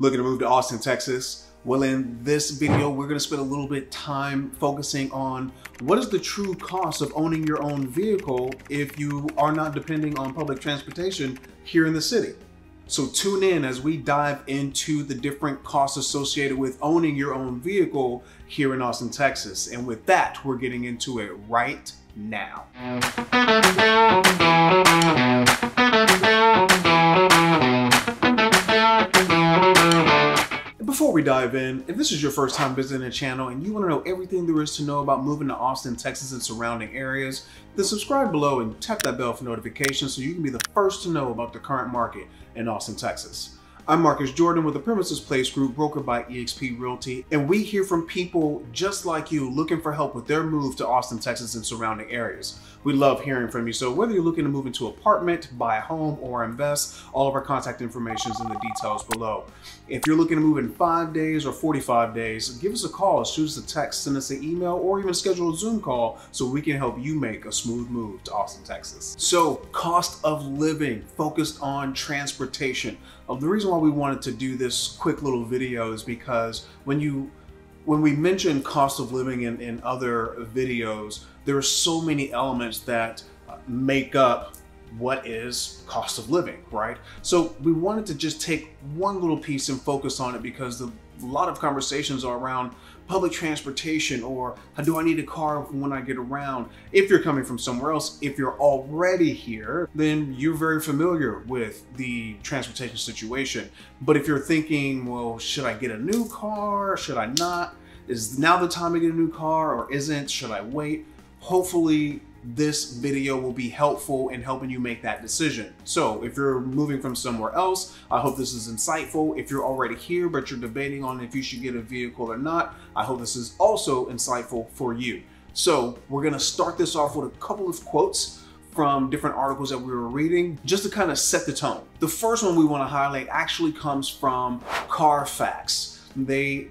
looking to move to Austin, Texas? Well, in this video, we're gonna spend a little bit time focusing on what is the true cost of owning your own vehicle if you are not depending on public transportation here in the city. So tune in as we dive into the different costs associated with owning your own vehicle here in Austin, Texas. And with that, we're getting into it right now. Before we dive in, if this is your first time visiting the channel and you want to know everything there is to know about moving to Austin, Texas and surrounding areas, then subscribe below and tap that bell for notifications so you can be the first to know about the current market in Austin, Texas. I'm Marcus Jordan with the Premises Place Group, brokered by eXp Realty, and we hear from people just like you looking for help with their move to Austin, Texas and surrounding areas. We love hearing from you, so whether you're looking to move into an apartment, buy a home, or invest, all of our contact information is in the details below. If you're looking to move in five days or 45 days, give us a call, shoot us a text, send us an email, or even schedule a Zoom call so we can help you make a smooth move to Austin, Texas. So, cost of living, focused on transportation. Uh, the reason why we wanted to do this quick little video is because when you when we mention cost of living in, in other videos, there are so many elements that uh, make up what is cost of living, right? So we wanted to just take one little piece and focus on it because the, a lot of conversations are around public transportation or how do I need a car when I get around? If you're coming from somewhere else, if you're already here, then you're very familiar with the transportation situation. But if you're thinking, well, should I get a new car? Should I not? Is now the time to get a new car or isn't? Should I wait? Hopefully this video will be helpful in helping you make that decision. So if you're moving from somewhere else, I hope this is insightful. If you're already here, but you're debating on if you should get a vehicle or not, I hope this is also insightful for you. So we're gonna start this off with a couple of quotes from different articles that we were reading just to kind of set the tone. The first one we wanna highlight actually comes from Carfax. They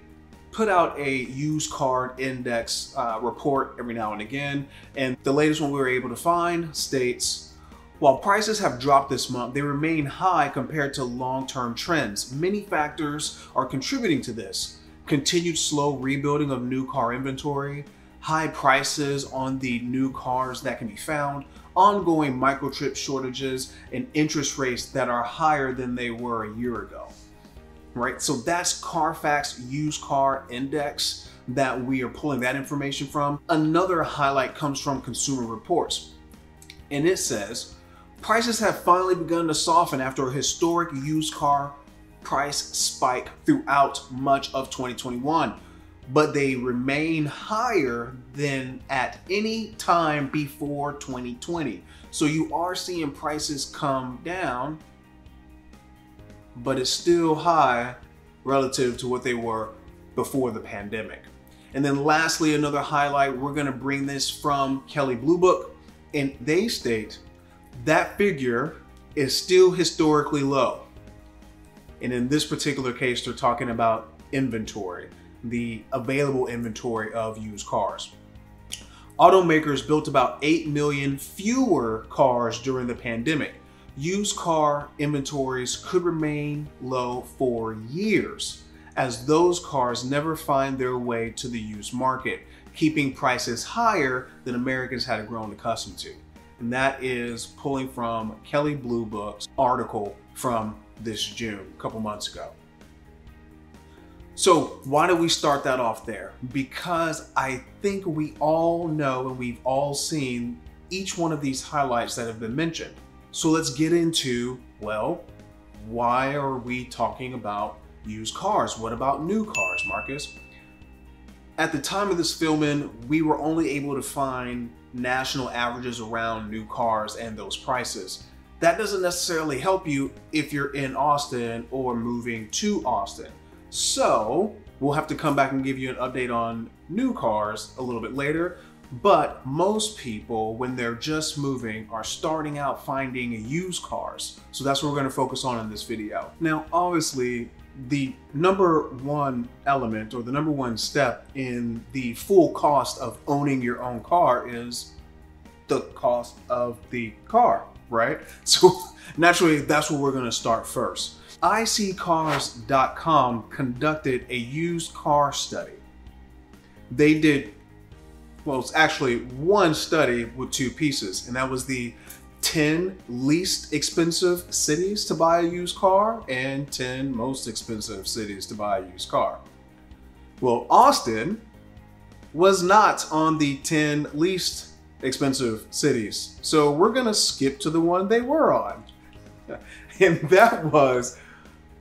put out a used car index uh, report every now and again. And the latest one we were able to find states, while prices have dropped this month, they remain high compared to long-term trends. Many factors are contributing to this. Continued slow rebuilding of new car inventory, high prices on the new cars that can be found, ongoing microchip shortages, and interest rates that are higher than they were a year ago right? So that's Carfax used car index that we are pulling that information from. Another highlight comes from Consumer Reports. And it says, prices have finally begun to soften after a historic used car price spike throughout much of 2021, but they remain higher than at any time before 2020. So you are seeing prices come down but it's still high relative to what they were before the pandemic. And then lastly, another highlight, we're gonna bring this from Kelley Blue Book, and they state that figure is still historically low. And in this particular case, they're talking about inventory, the available inventory of used cars. Automakers built about 8 million fewer cars during the pandemic, used car inventories could remain low for years as those cars never find their way to the used market, keeping prices higher than Americans had grown accustomed to. And that is pulling from Kelley Blue Book's article from this June, a couple months ago. So why do we start that off there? Because I think we all know and we've all seen each one of these highlights that have been mentioned. So let's get into, well, why are we talking about used cars? What about new cars, Marcus? At the time of this filming, we were only able to find national averages around new cars and those prices. That doesn't necessarily help you if you're in Austin or moving to Austin. So we'll have to come back and give you an update on new cars a little bit later. But most people, when they're just moving, are starting out finding used cars. So that's what we're gonna focus on in this video. Now, obviously, the number one element or the number one step in the full cost of owning your own car is the cost of the car, right? So naturally, that's where we're gonna start first. iSeeCars.com conducted a used car study. They did, well, it's actually one study with two pieces, and that was the 10 least expensive cities to buy a used car and 10 most expensive cities to buy a used car. Well, Austin was not on the 10 least expensive cities. So we're gonna skip to the one they were on. And that was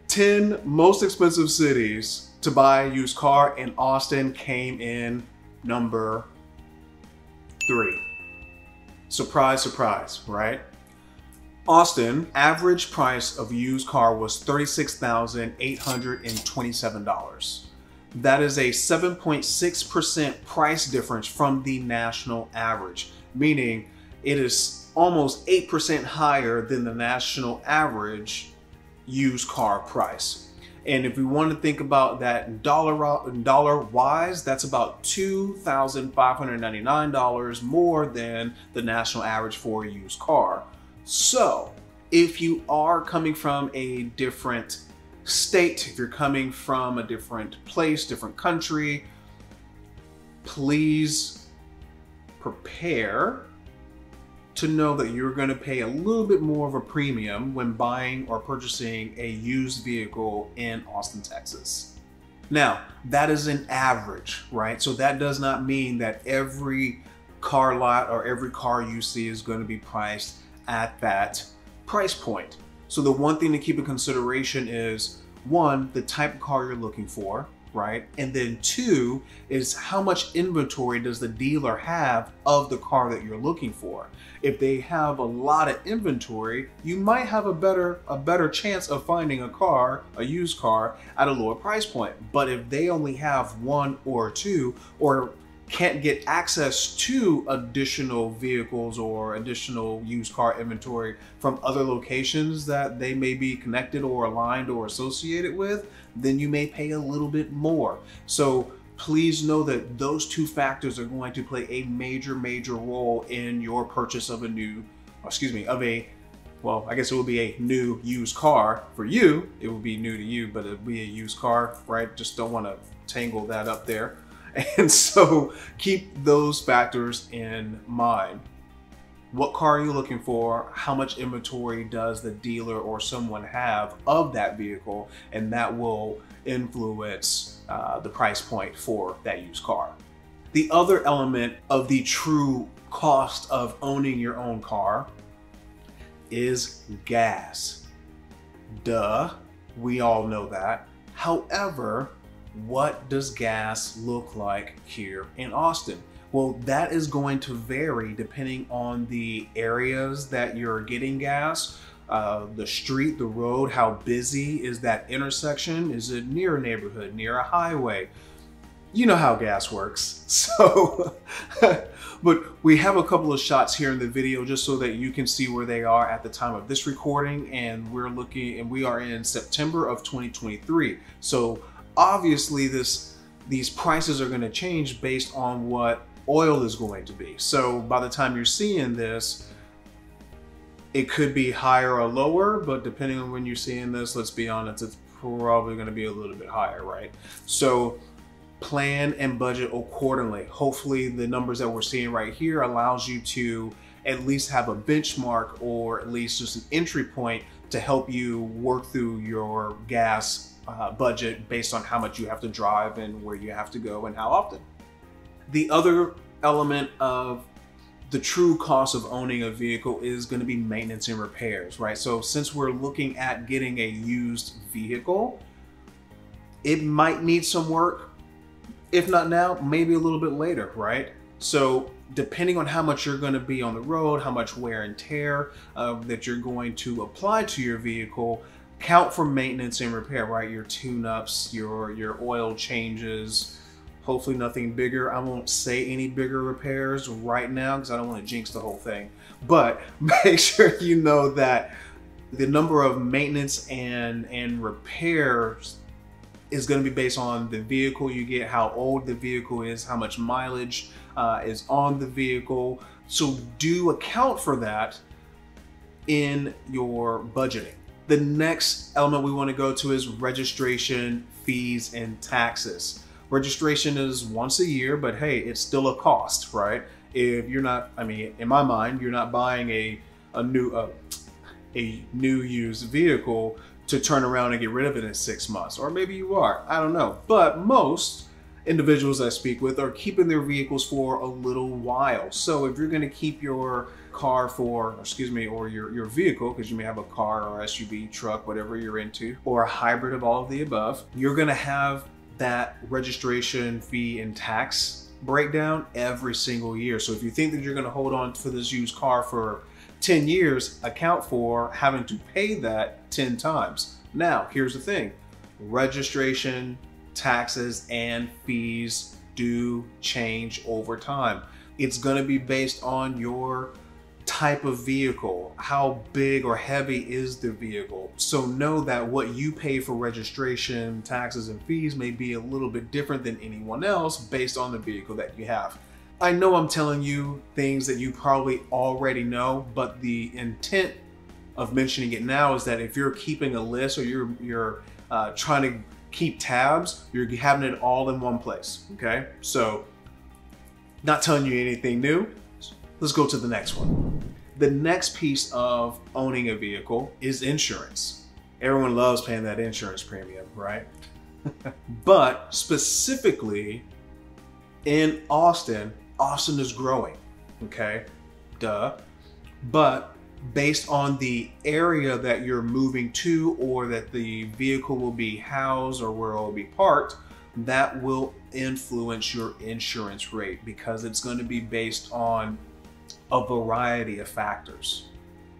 10 most expensive cities to buy a used car and Austin came in number three. Surprise, surprise, right? Austin, average price of used car was $36,827. That is a 7.6% price difference from the national average, meaning it is almost 8% higher than the national average used car price. And if we want to think about that dollar dollar wise, that's about $2,599 more than the national average for a used car. So if you are coming from a different state, if you're coming from a different place, different country, please prepare to know that you're going to pay a little bit more of a premium when buying or purchasing a used vehicle in Austin, Texas. Now, that is an average, right? So that does not mean that every car lot or every car you see is going to be priced at that price point. So the one thing to keep in consideration is one, the type of car you're looking for, right? And then two is how much inventory does the dealer have of the car that you're looking for? If they have a lot of inventory, you might have a better a better chance of finding a car, a used car at a lower price point. But if they only have one or two or can't get access to additional vehicles or additional used car inventory from other locations that they may be connected or aligned or associated with, then you may pay a little bit more. So please know that those two factors are going to play a major, major role in your purchase of a new, excuse me, of a well, I guess it will be a new used car for you. It will be new to you, but it'll be a used car, right? Just don't want to tangle that up there. And so keep those factors in mind. What car are you looking for? How much inventory does the dealer or someone have of that vehicle? And that will influence uh, the price point for that used car. The other element of the true cost of owning your own car is gas. Duh, we all know that. However, what does gas look like here in Austin? Well, that is going to vary depending on the areas that you're getting gas, uh, the street, the road, how busy is that intersection? Is it near a neighborhood, near a highway? You know how gas works. So, but we have a couple of shots here in the video just so that you can see where they are at the time of this recording. And we're looking, and we are in September of 2023. So obviously this these prices are going to change based on what oil is going to be. So by the time you're seeing this, it could be higher or lower, but depending on when you're seeing this, let's be honest, it's probably going to be a little bit higher, right? So plan and budget accordingly. Hopefully the numbers that we're seeing right here allows you to at least have a benchmark or at least just an entry point to help you work through your gas uh, budget based on how much you have to drive and where you have to go and how often. The other element of the true cost of owning a vehicle is going to be maintenance and repairs, right? So since we're looking at getting a used vehicle, it might need some work. If not now, maybe a little bit later, right? So depending on how much you're going to be on the road, how much wear and tear uh, that you're going to apply to your vehicle, count for maintenance and repair, right? Your tune-ups, your, your oil changes, hopefully nothing bigger. I won't say any bigger repairs right now because I don't want to jinx the whole thing. But make sure you know that the number of maintenance and, and repairs is going to be based on the vehicle you get, how old the vehicle is, how much mileage uh, is on the vehicle. So do account for that in your budgeting The next element we want to go to is registration, fees, and taxes. Registration is once a year, but hey, it's still a cost, right? If you're not, I mean, in my mind, you're not buying a a new uh, a new used vehicle to turn around and get rid of it in six months, or maybe you are. I don't know, but most individuals I speak with are keeping their vehicles for a little while. So if you're going to keep your car for, excuse me, or your, your vehicle, because you may have a car or SUV, truck, whatever you're into, or a hybrid of all of the above, you're going to have that registration fee and tax breakdown every single year. So if you think that you're going to hold on for this used car for 10 years, account for having to pay that 10 times. Now, here's the thing registration, taxes, and fees do change over time. It's going to be based on your type of vehicle, how big or heavy is the vehicle. So know that what you pay for registration, taxes, and fees may be a little bit different than anyone else based on the vehicle that you have. I know I'm telling you things that you probably already know, but the intent of mentioning it now is that if you're keeping a list or you're you're uh, trying to keep tabs, you're having it all in one place. Okay, so not telling you anything new. Let's go to the next one. The next piece of owning a vehicle is insurance. Everyone loves paying that insurance premium, right? but specifically in Austin, Austin is growing, okay? Duh. But based on the area that you're moving to or that the vehicle will be housed or where it will be parked, that will influence your insurance rate because it's going to be based on a variety of factors.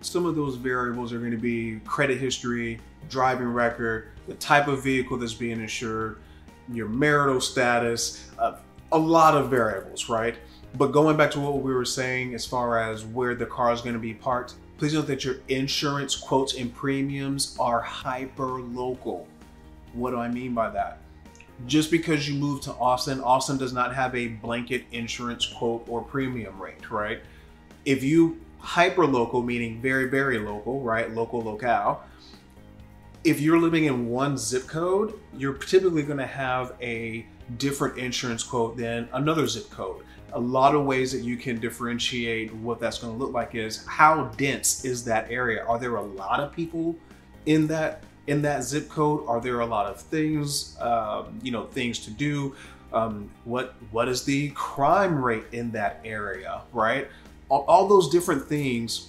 Some of those variables are going to be credit history, driving record, the type of vehicle that's being insured, your marital status, uh, a lot of variables, right? But going back to what we were saying as far as where the car is going to be parked, please note that your insurance quotes and premiums are hyper local. What do I mean by that? Just because you move to Austin, Austin does not have a blanket insurance quote or premium rate, right? if you hyper local, meaning very, very local, right? Local, locale. If you're living in one zip code, you're typically going to have a different insurance quote than another zip code. A lot of ways that you can differentiate what that's going to look like is how dense is that area? Are there a lot of people in that in that zip code? Are there a lot of things, um, you know, things to do? Um, what what is the crime rate in that area, right? all, all those different things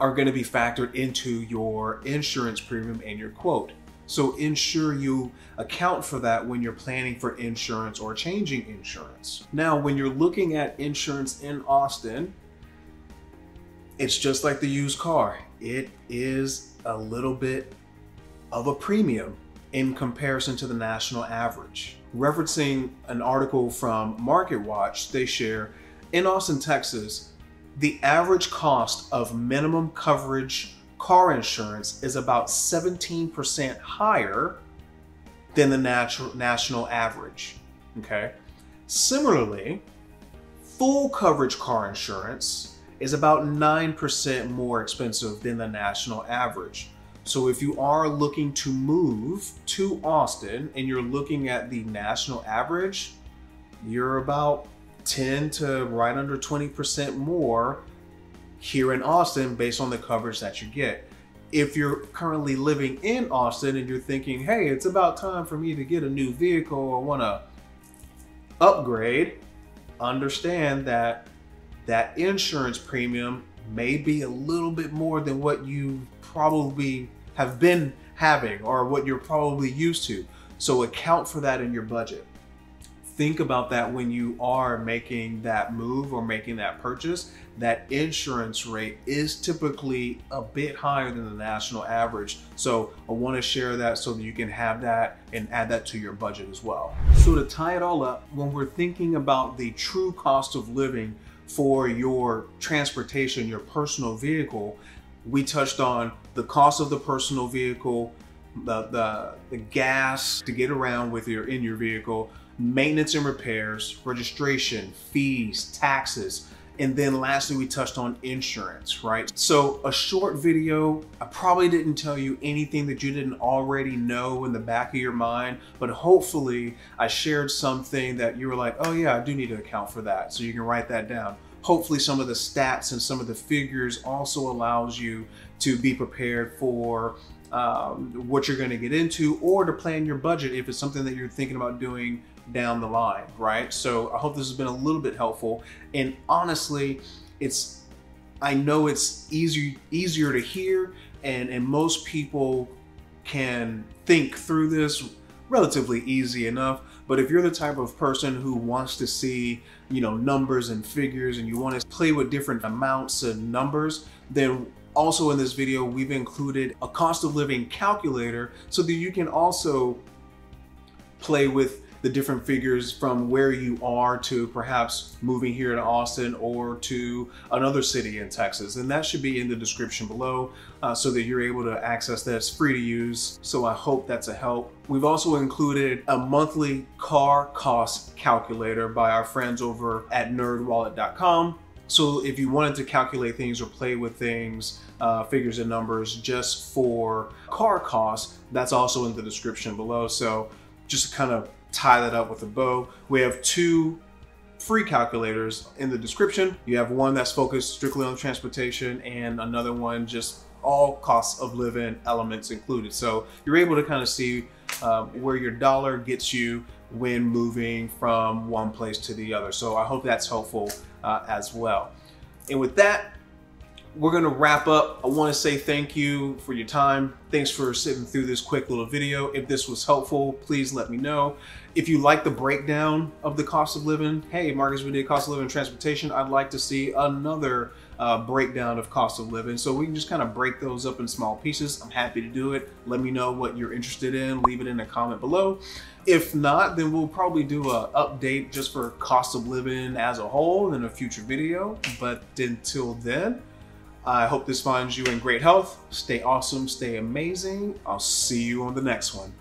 are going to be factored into your insurance premium and your quote. So ensure you account for that when you're planning for insurance or changing insurance. Now, when you're looking at insurance in Austin, it's just like the used car. It is a little bit of a premium in comparison to the national average. Referencing an article from Market Watch, they share in Austin, Texas, the average cost of minimum coverage car insurance is about 17% higher than the natural, national average. Okay. Similarly, full coverage car insurance is about 9% more expensive than the national average. So if you are looking to move to Austin and you're looking at the national average, you're about 10 to right under 20% more here in Austin based on the coverage that you get. If you're currently living in Austin and you're thinking, hey, it's about time for me to get a new vehicle or want to upgrade, understand that that insurance premium may be a little bit more than what you probably have been having or what you're probably used to. So account for that in your budget think about that when you are making that move or making that purchase. That insurance rate is typically a bit higher than the national average. So I want to share that so that you can have that and add that to your budget as well. So to tie it all up, when we're thinking about the true cost of living for your transportation, your personal vehicle, we touched on the cost of the personal vehicle, the, the, the gas to get around with your in your vehicle, maintenance and repairs, registration, fees, taxes, And then lastly, we touched on insurance, right? So a short video, I probably didn't tell you anything that you didn't already know in the back of your mind, but hopefully I shared something that you were like, oh yeah, I do need to account for that. So you can write that down. Hopefully some of the stats and some of the figures also allows you to be prepared for um, what you're going to get into or to plan your budget if it's something that you're thinking about doing down the line, right? So I hope this has been a little bit helpful. And honestly, it's I know it's easier easier to hear and and most people can think through this relatively easy enough. But if you're the type of person who wants to see, you know, numbers and figures and you want to play with different amounts and numbers, then also in this video, we've included a cost of living calculator so that you can also play with the different figures from where you are to perhaps moving here to Austin or to another city in Texas. And that should be in the description below uh, so that you're able to access that. It's free to use. So I hope that's a help. We've also included a monthly car cost calculator by our friends over at nerdwallet.com. So if you wanted to calculate things or play with things, uh, figures and numbers just for car costs, that's also in the description below. So just kind of tie that up with a bow, we have two free calculators in the description. You have one that's focused strictly on transportation and another one just all costs of living elements included. So you're able to kind of see uh, where your dollar gets you when moving from one place to the other. So I hope that's helpful uh, as well. And with that, we're going to wrap up. I want to say thank you for your time. Thanks for sitting through this quick little video. If this was helpful, please let me know. If you like the breakdown of the cost of living, hey, Marcus, we did cost of living transportation. I'd like to see another uh, breakdown of cost of living. So we can just kind of break those up in small pieces. I'm happy to do it. Let me know what you're interested in. Leave it in a comment below. If not, then we'll probably do a update just for cost of living as a whole in a future video. But until then, I hope this finds you in great health. Stay awesome, stay amazing. I'll see you on the next one.